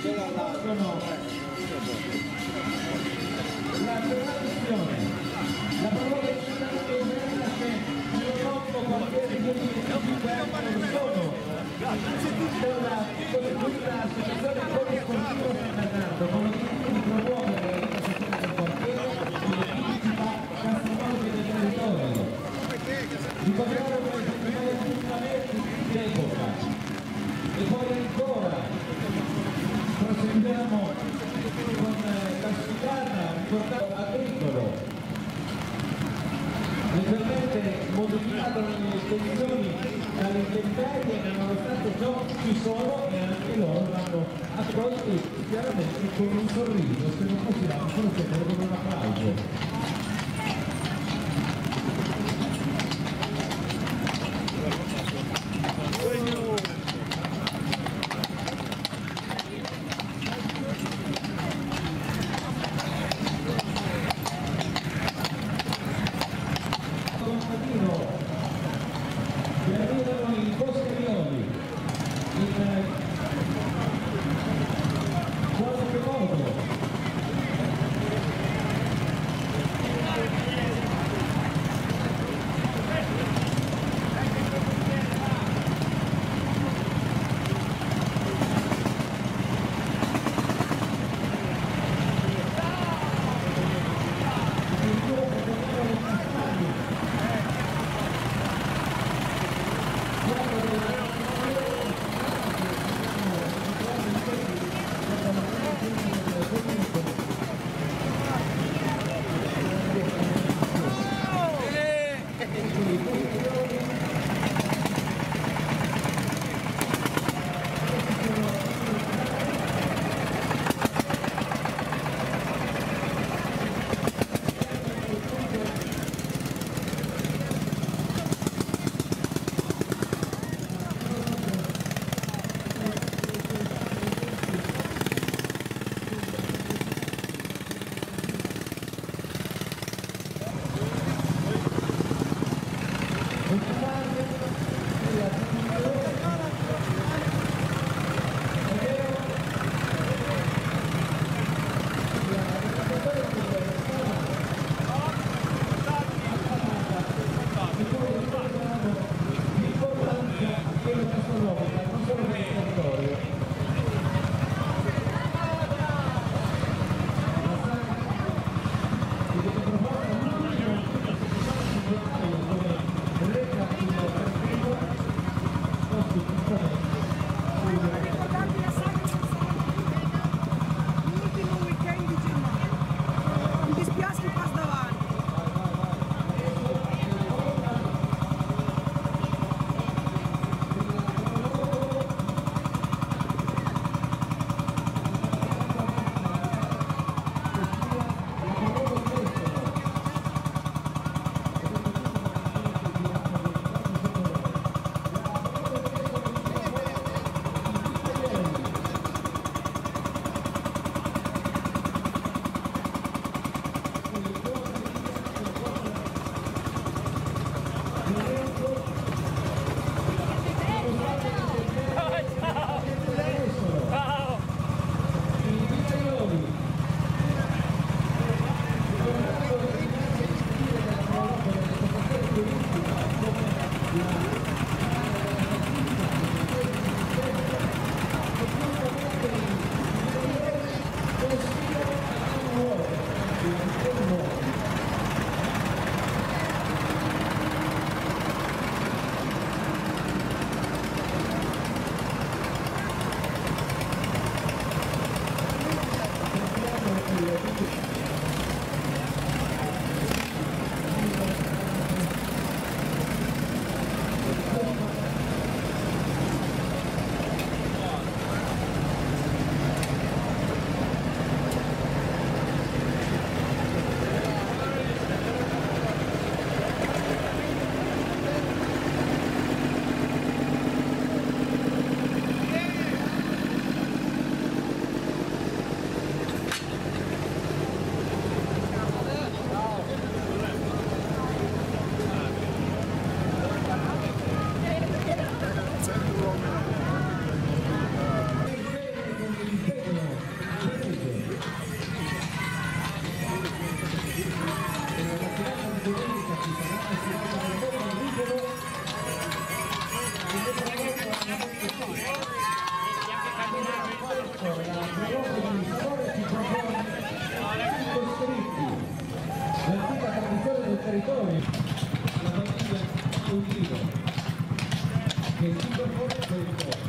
propongono la tradizione, la parola è stata che purtroppo qualche governo sono della costituita associazione come continuo Fernando con leggermente modificato nelle estensioni dalle intemperie ma nonostante ciò ci sono e anche loro l'hanno accolti chiaramente con un sorriso se non possiamo solo sempre con un applauso Territorio la